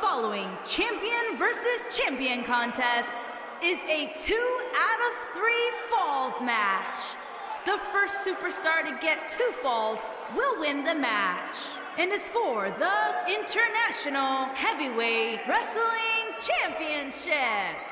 following champion versus champion contest is a two out of three falls match. The first superstar to get two falls will win the match and is for the International Heavyweight Wrestling Championship.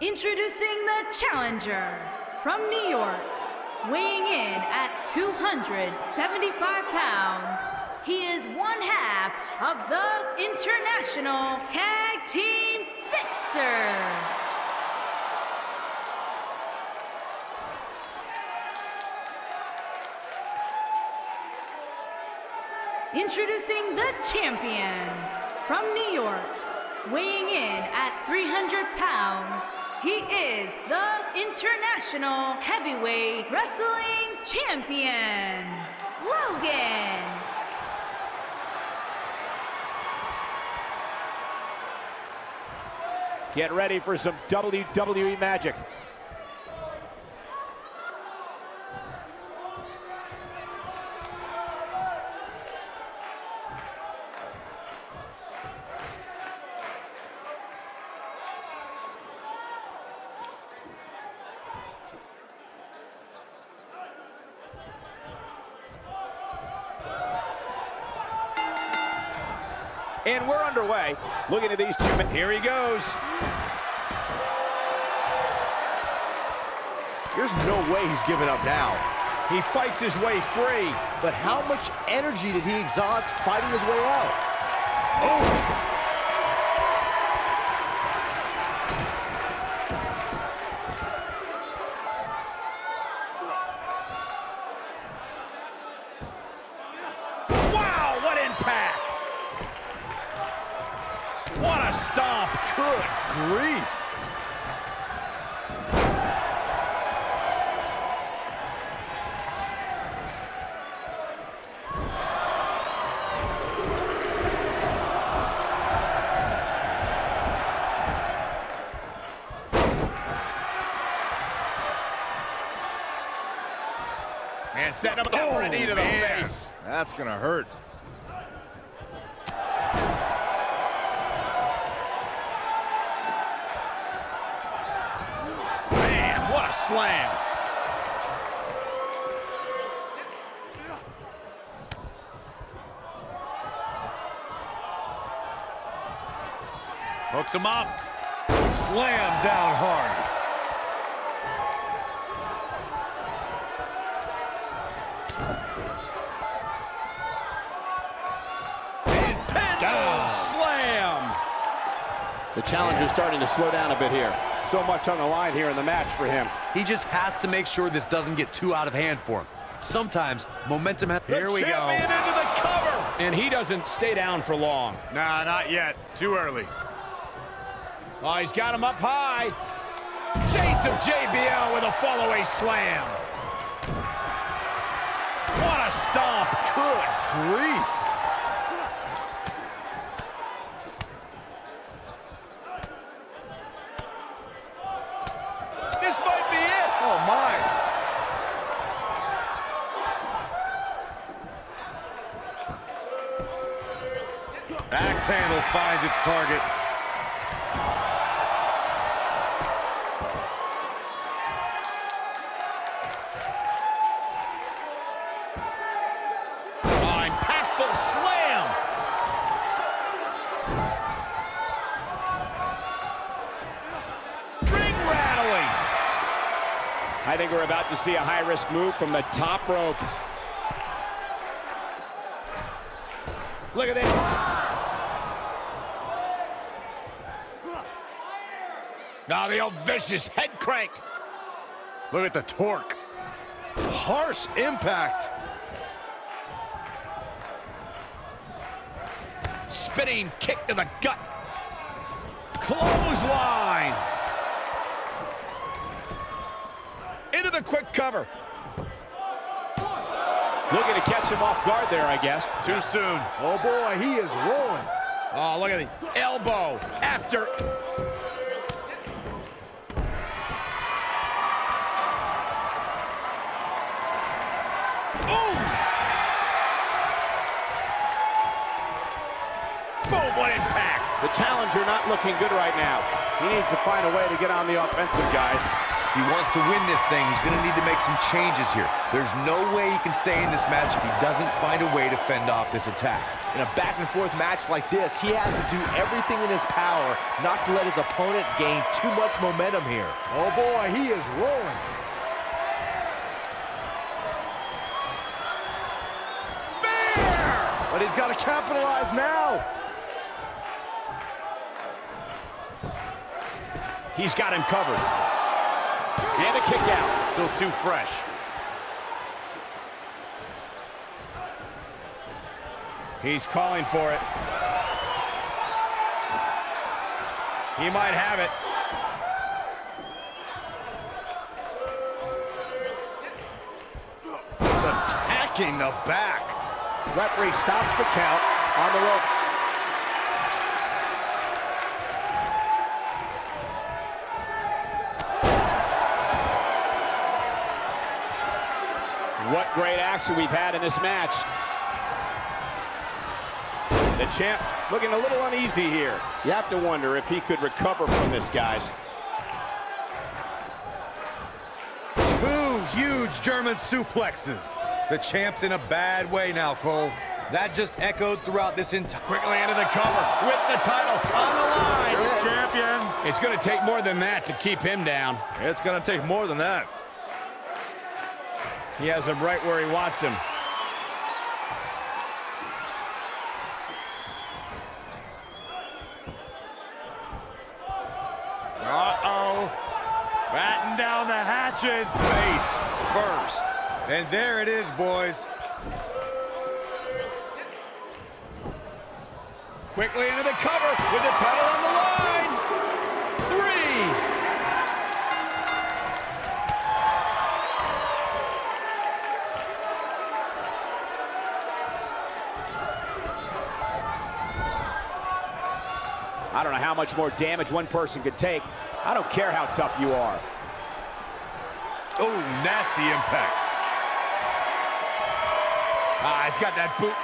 Introducing the challenger from New York, weighing in at 275 pounds. He is one half of the International Tag Team Victor. Introducing the champion from New York, weighing in at 300 pounds. He is the International Heavyweight Wrestling Champion, Logan. Get ready for some WWE magic. And we're underway. Looking at these two men. Here he goes. There's no way he's giving up now. He fights his way free. But how much energy did he exhaust fighting his way out? Oh! And setting up for a knee to the man. face. That's gonna hurt. Man, what a slam. Hooked him up. Slam down hard. Down. Slam. The challenger's starting to slow down a bit here. So much on the line here in the match for him. He just has to make sure this doesn't get too out of hand for him. Sometimes momentum has... Here we go. Into the cover. And he doesn't stay down for long. Nah, not yet. Too early. Oh, he's got him up high. Shades of JBL with a fallaway slam. What a stomp. Good grief. This might be it. Oh, my. Axe handle finds its target. Oh, impactful slam. Ring rattling. I think we're about to see a high-risk move from the top rope. Look at this. Now the old vicious head crank. Look at the torque. Harsh impact. Spinning kick to the gut. Clothesline. Into the quick cover. Looking to catch him off guard there, I guess. Too soon. Oh, boy, he is rolling. Oh, look at the elbow after. Boom, what impact! The challenger not looking good right now. He needs to find a way to get on the offensive, guys. If he wants to win this thing, he's going to need to make some changes here. There's no way he can stay in this match if he doesn't find a way to fend off this attack. In a back-and-forth match like this, he has to do everything in his power not to let his opponent gain too much momentum here. Oh, boy, he is rolling. Bear! But he's got to capitalize now. He's got him covered. And a kick out. Still too fresh. He's calling for it. He might have it. He's attacking the back. Referee stops the count on the ropes. Great action we've had in this match. The champ looking a little uneasy here. You have to wonder if he could recover from this, guys. Two huge German suplexes. The champ's in a bad way now, Cole. That just echoed throughout this entire... Quickly into the cover with the title on the line. There. Champion. It's going to take more than that to keep him down. It's going to take more than that. He has him right where he wants him. Uh-oh. Batten down the hatches. Face first. And there it is, boys. Quickly into the cover with the title on the I don't know how much more damage one person could take. I don't care how tough you are. Oh, nasty impact. Ah, he's got that boot.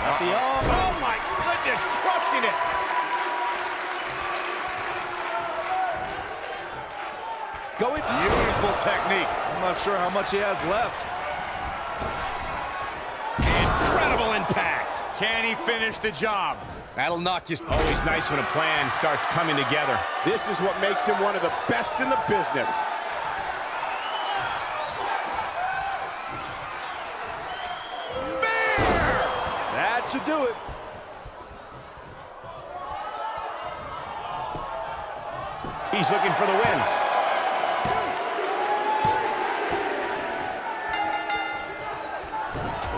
Uh -oh. the arm. Oh, my goodness, crushing it. Going. Beautiful technique. I'm not sure how much he has left. Can he finish the job? That'll knock you. Always nice when a plan starts coming together. This is what makes him one of the best in the business. That should do it. He's looking for the win.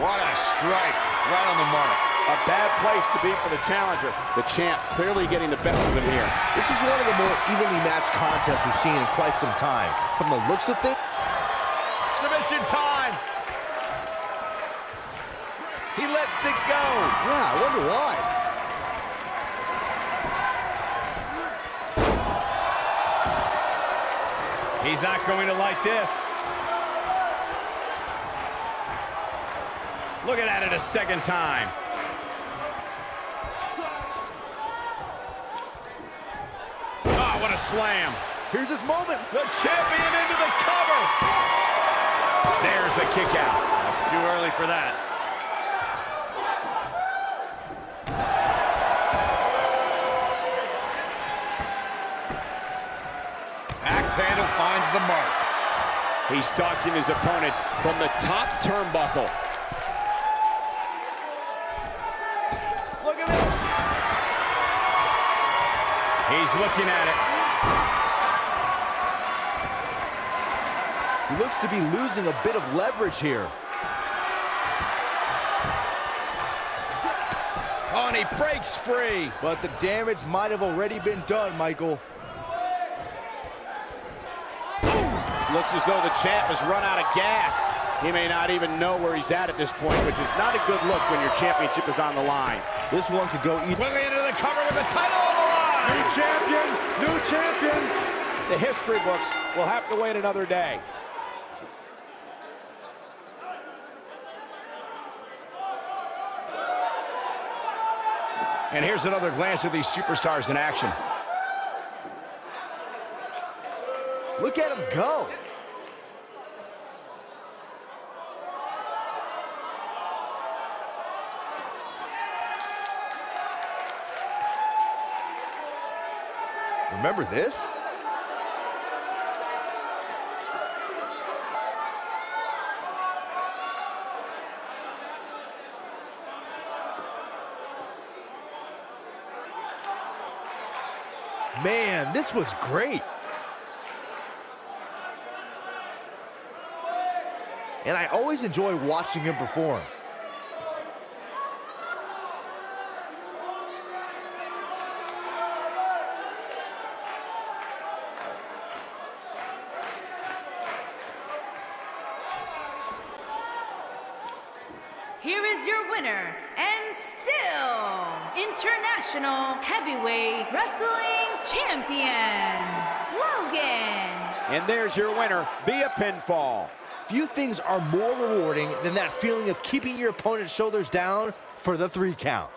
What a strike. Right on the mark. A bad place to be for the challenger. The champ clearly getting the best of him here. This is one of the more evenly matched contests we've seen in quite some time. From the looks of things, Submission time. He lets it go. yeah, I wonder why. He's not going to like this. Looking at it a second time. Oh, what a slam. Here's his moment. The champion into the cover. There's the kick out. Too early for that. Axe handle finds the mark. He's stalking his opponent from the top turnbuckle. Look at this. He's looking at it. He looks to be losing a bit of leverage here. Oh, and he breaks free. But the damage might have already been done, Michael. Looks as though the champ has run out of gas. He may not even know where he's at at this point, which is not a good look when your championship is on the line. This one could go either. Quickly into the cover with the title on the line. New champion! New champion! The history books will have to wait another day. And here's another glance at these superstars in action. Look at him go. Remember this? Man, this was great. And I always enjoy watching him perform. And there's your winner via pinfall. Few things are more rewarding than that feeling of keeping your opponent's shoulders down for the three count.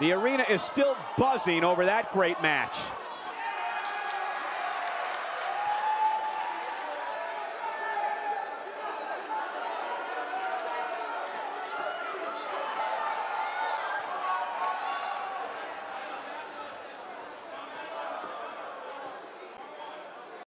The arena is still buzzing over that great match.